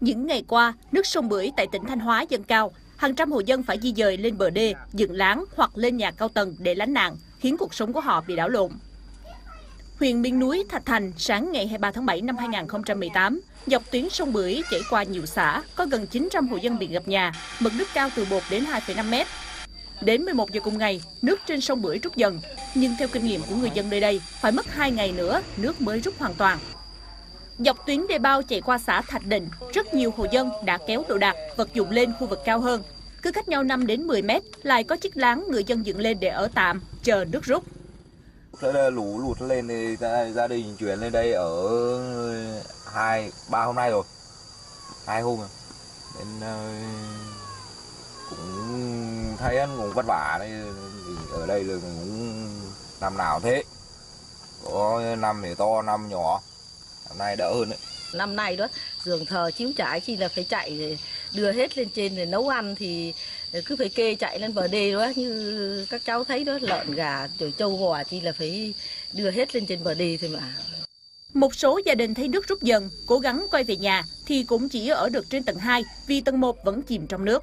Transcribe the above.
Những ngày qua, nước sông Bưởi tại tỉnh Thanh Hóa dâng cao, hàng trăm hộ dân phải di dời lên bờ đê, dựng láng hoặc lên nhà cao tầng để lánh nạn, khiến cuộc sống của họ bị đảo lộn. Huyện miền núi Thạch Thành sáng ngày 23 tháng 7 năm 2018, dọc tuyến sông Bưởi chảy qua nhiều xã, có gần 900 hộ dân bị ngập nhà, mực nước cao từ 1 đến 2,5 mét. Đến 11 giờ cùng ngày, nước trên sông Bưởi rút dần, nhưng theo kinh nghiệm của người dân nơi đây, phải mất 2 ngày nữa nước mới rút hoàn toàn. Dọc tuyến đê bao chạy qua xã Thạch Định, rất nhiều hộ dân đã kéo đồ đạc, vật dụng lên khu vực cao hơn. Cứ cách nhau 5 đến 10 mét lại có chiếc láng người dân dựng lên để ở tạm, chờ nước rút. lũ lụt lên thì gia đình chuyển lên đây ở hai ba hôm nay rồi. Hai hôm rồi. Nên ờ, cũng thấy anh cũng vất vả đấy. Ở đây là cũng năm nào thế. Có năm thì to năm nhỏ năm nay đỡ hơn đấy năm nay đó giường thờ chiếu trải chi là phải chạy đưa hết lên trên để nấu ăn thì cứ phải kê chạy lên bờ đê đó như các cháu thấy đó lợn gà rồi trâu bò chi là phải đưa hết lên trên bờ đê thôi mà một số gia đình thấy nước rút dần, cố gắng quay về nhà thì cũng chỉ ở được trên tầng 2 vì tầng 1 vẫn chìm trong nước.